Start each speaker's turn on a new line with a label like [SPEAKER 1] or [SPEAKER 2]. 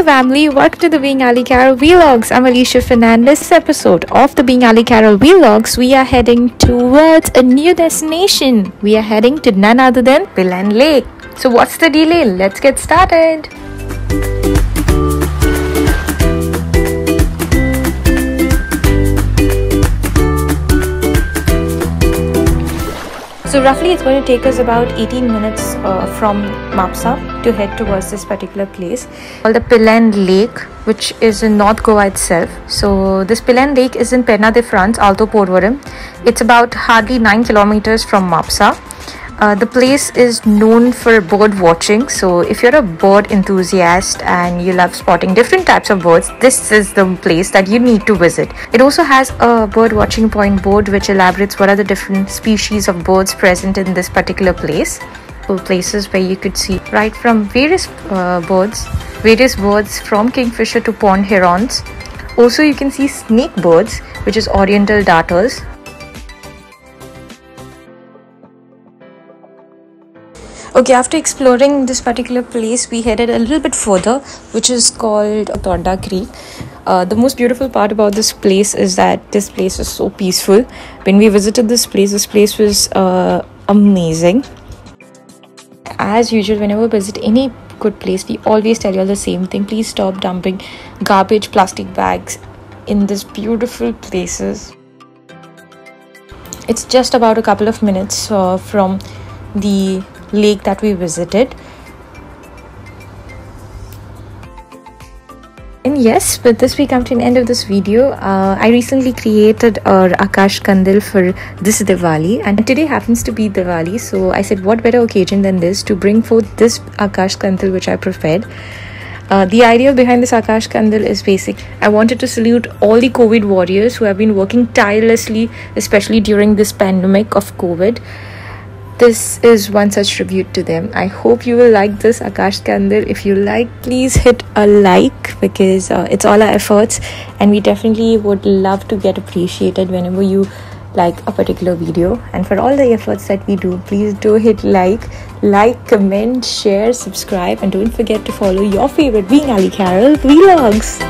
[SPEAKER 1] Hey family, welcome to the Being Allycaral Vlogs. I'm Alisha Fernandes. This episode of the Being Allycaral Vlogs, we are heading towards a new destination. We are heading to none other than Pilerne Lake. So what's the delay? Let's get started. So roughly it's going to take us about 18 minutes uh, from Mapsa to head towards this particular place called the Pilerne Lake which is in North Goa itself. So this Pilerne Lake is in Penha de França, Alto Porvorim. It's about hardly 9 kilometers from Mapsa uh, the place is known for bird watching. So if you're a bird enthusiast and you love spotting different types of birds this is the place that you need to visit. It also has a bird watching point board which elaborates what are the different species of birds present in this particular place. Places where you could see right from various uh, birds various birds from kingfisher to pond herons. Also you can see snake birds which is oriental darters okay after exploring this particular place we headed a little bit further which is called Torda Creek. Uh, the most beautiful part about this place is that this place is so peaceful. When we visited this place this place was uh, amazing. As usual whenever we visit any good place we always tell you all the same thing. Please stop dumping garbage plastic bags in these beautiful places. It's just about a couple of minutes uh, from the lake that we visited. And yes with this we come to an end of this video. Uh, i recently created our akash kandil for this diwali and today happens to be diwali so i said what better occasion than this to bring forth this akash kandil which i prepared? Uh, the idea behind this Akash Kandil is basic. I wanted to salute all the COVID warriors who have been working tirelessly, especially during this pandemic of COVID this is one such tribute to them. I hope you will like this akash kandil. If you like please hit a like because uh, it's all our efforts and we definitely would love to get appreciated whenever you like a particular video. And for all the efforts that we do please do hit like like comment share subscribe and don't forget to follow your favorite being allycaral vlogs